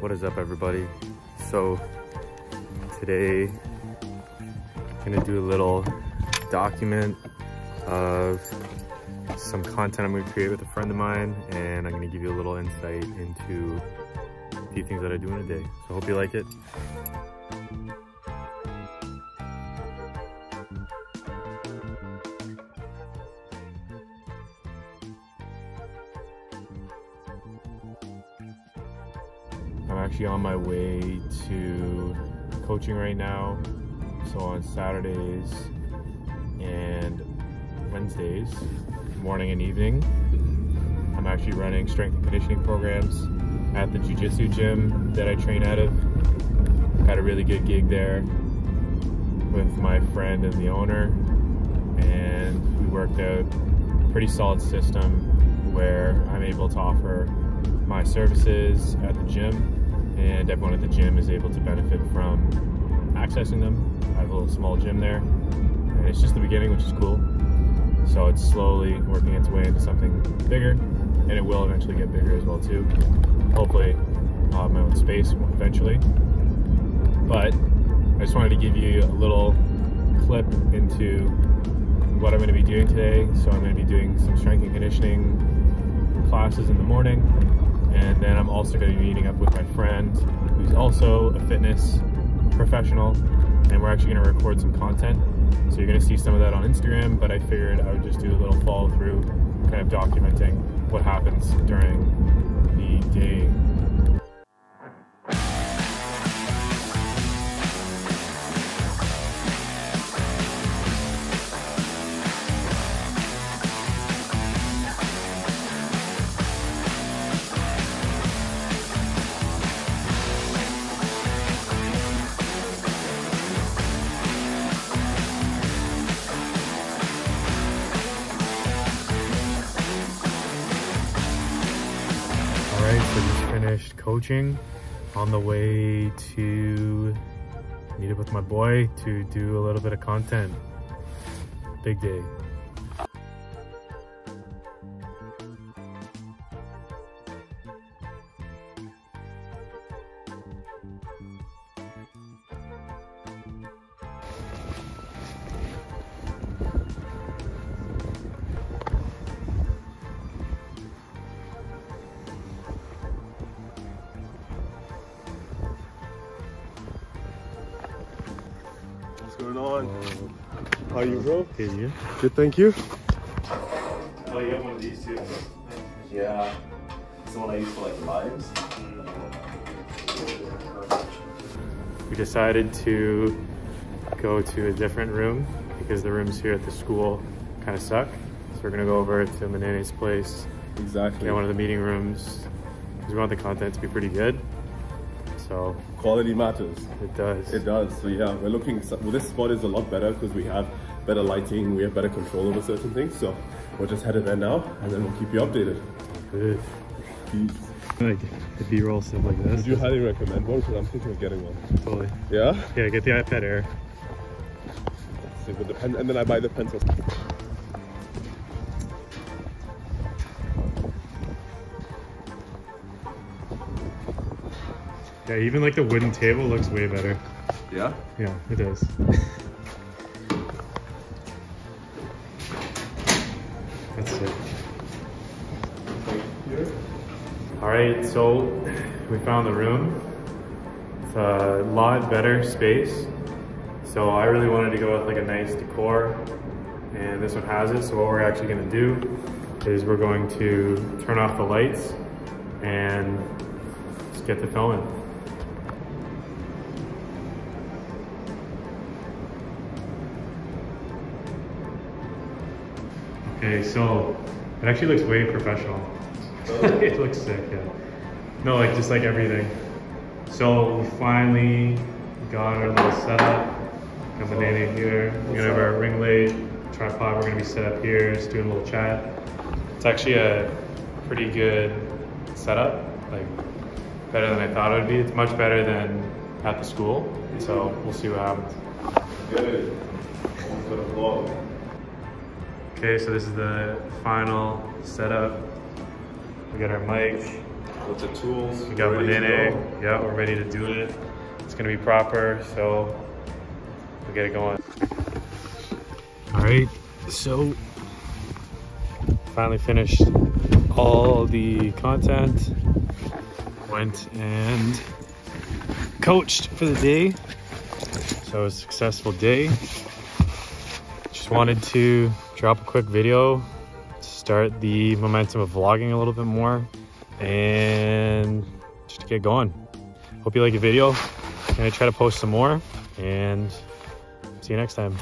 What is up everybody? So today I'm gonna do a little document of some content I'm gonna create with a friend of mine and I'm gonna give you a little insight into a few things that I do in a day. So I hope you like it. I'm actually on my way to coaching right now. So on Saturdays and Wednesdays, morning and evening, I'm actually running strength and conditioning programs at the jiu-jitsu gym that I train out of. Got a really good gig there with my friend and the owner and we worked out a pretty solid system where I'm able to offer my services at the gym and everyone at the gym is able to benefit from accessing them. I have a little small gym there, and it's just the beginning, which is cool. So it's slowly working its way into something bigger, and it will eventually get bigger as well too. Hopefully, I'll have my own space eventually. But I just wanted to give you a little clip into what I'm going to be doing today. So I'm going to be doing some strength and conditioning classes in the morning and then I'm also going to be meeting up with my friend who's also a fitness professional. And we're actually going to record some content. So you're going to see some of that on Instagram, but I figured I would just do a little follow through, kind of documenting what happens during the day right, so just finished coaching on the way to meet up with my boy to do a little bit of content. Big day. On? How are you, bro? Okay, you? Good, thank you. Oh, you got one of these too. Yeah. It's the one I use for like lives. We decided to go to a different room because the rooms here at the school kind of suck. So we're gonna go over to Manene's place, Exactly. get one of the meeting rooms, because we want the content to be pretty good. So Quality matters. it does. It does. So yeah, we're looking. Well, this spot is a lot better because we have better lighting. We have better control over certain things. So we're just headed there now, and then we'll keep you updated. Good. Peace. Like the B-roll stuff like this. Would you highly recommend one? Because I'm thinking of getting one. Totally. Yeah. Yeah, get the iPad Air. See, with the pen, and then I buy the pencil. Yeah, even like the wooden table looks way better. Yeah. Yeah, it does. That's it. All right, so we found the room. It's a lot better space. So I really wanted to go with like a nice decor and this one has it. So what we're actually gonna do is we're going to turn off the lights and just get to filming. Okay, so it actually looks way professional. it looks sick, yeah. No, like just like everything. So we finally got our little setup. Got the nanny here. We're gonna have our ring light, tripod. We're gonna be set up here, just doing a little chat. It's actually a pretty good setup. Like better than I thought it would be. It's much better than at the school. So we'll see what happens. Good. Okay, so this is the final setup. We got our mic, with the tools. We got to Manene. go. Yeah, we're ready to do it. It's gonna be proper, so we'll get it going. All right, so finally finished all the content. Went and coached for the day. So it was a successful day. Wanted to drop a quick video, to start the momentum of vlogging a little bit more, and just get going. Hope you like the video. I'm gonna try to post some more, and see you next time.